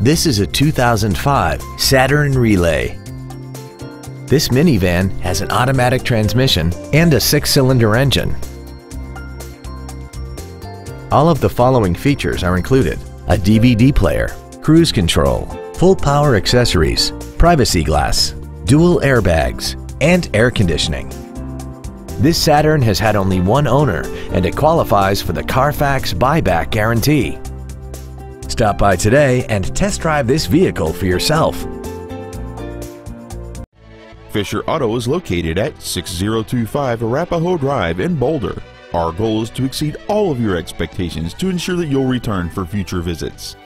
This is a 2005 Saturn Relay. This minivan has an automatic transmission and a six-cylinder engine. All of the following features are included. A DVD player, cruise control, full power accessories, privacy glass, dual airbags, and air conditioning. This Saturn has had only one owner and it qualifies for the Carfax buyback guarantee. Stop by today and test drive this vehicle for yourself. Fisher Auto is located at 6025 Arapahoe Drive in Boulder. Our goal is to exceed all of your expectations to ensure that you'll return for future visits.